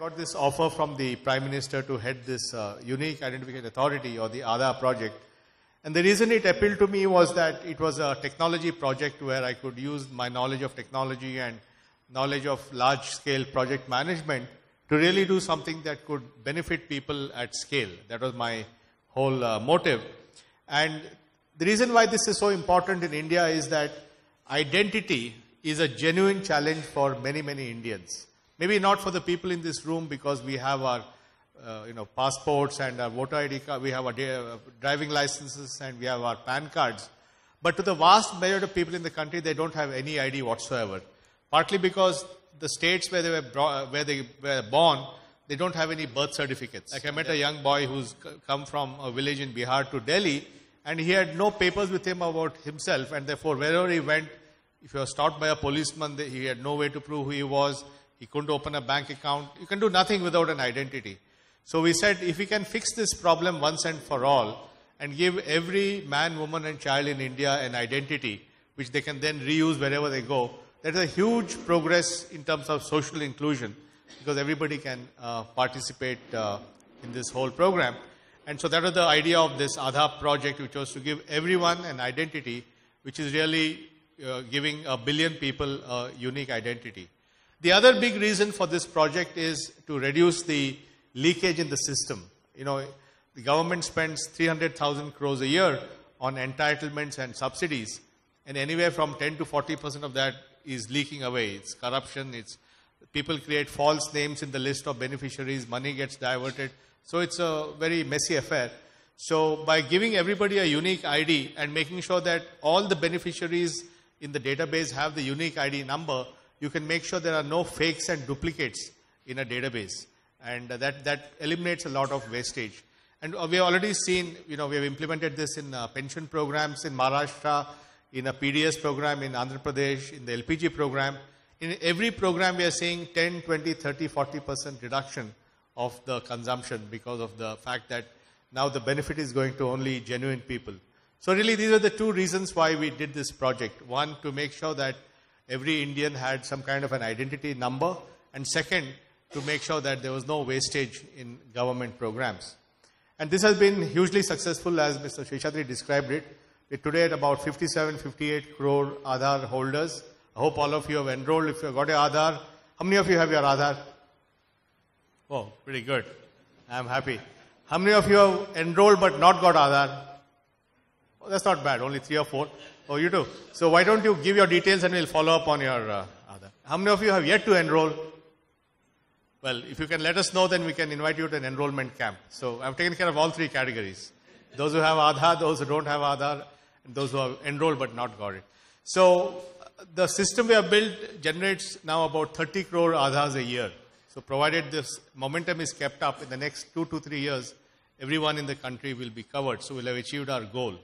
got this offer from the Prime Minister to head this uh, Unique Identification Authority or the Aadhaar project. And the reason it appealed to me was that it was a technology project where I could use my knowledge of technology and knowledge of large scale project management to really do something that could benefit people at scale. That was my whole uh, motive. And the reason why this is so important in India is that identity is a genuine challenge for many, many Indians. Maybe not for the people in this room because we have our uh, you know, passports and our voter ID card, we have our uh, driving licenses and we have our PAN cards. But to the vast majority of people in the country, they don't have any ID whatsoever. Partly because the states where they were, brought, where they were born, they don't have any birth certificates. Like I met a young boy who's come from a village in Bihar to Delhi, and he had no papers with him about himself, and therefore wherever he went, if he was stopped by a policeman, he had no way to prove who he was. He couldn't open a bank account. You can do nothing without an identity. So we said if we can fix this problem once and for all and give every man, woman, and child in India an identity which they can then reuse wherever they go, that is a huge progress in terms of social inclusion because everybody can uh, participate uh, in this whole program. And so that was the idea of this Aadhaar project, which was to give everyone an identity, which is really uh, giving a billion people a unique identity. The other big reason for this project is to reduce the leakage in the system. You know, the government spends 300,000 crores a year on entitlements and subsidies, and anywhere from 10 to 40 percent of that is leaking away. It's corruption, it's people create false names in the list of beneficiaries, money gets diverted. So it's a very messy affair. So by giving everybody a unique ID and making sure that all the beneficiaries in the database have the unique ID number, you can make sure there are no fakes and duplicates in a database and that, that eliminates a lot of wastage. And we have already seen, you know, we have implemented this in uh, pension programs in Maharashtra, in a PDS program in Andhra Pradesh, in the LPG program. In every program, we are seeing 10, 20, 30, 40% reduction of the consumption because of the fact that now the benefit is going to only genuine people. So really, these are the two reasons why we did this project. One, to make sure that every Indian had some kind of an identity number. And second, to make sure that there was no wastage in government programs. And this has been hugely successful as Mr. Seshadri described it. We're today at about 57, 58 crore Aadhaar holders. I hope all of you have enrolled. If you've got your Aadhaar, how many of you have your Aadhaar? Oh, pretty good. I'm happy. How many of you have enrolled but not got Aadhaar? Oh, that's not bad. Only three or four. Oh, you do. So why don't you give your details and we'll follow up on your uh, Aadhaar. How many of you have yet to enroll? Well, if you can let us know, then we can invite you to an enrollment camp. So I've taken care of all three categories. Those who have Aadhaar, those who don't have Aadhaar, and those who have enrolled but not got it. So the system we have built generates now about 30 crore Aadhaars a year. So provided this momentum is kept up in the next two to three years, everyone in the country will be covered. So we'll have achieved our goal.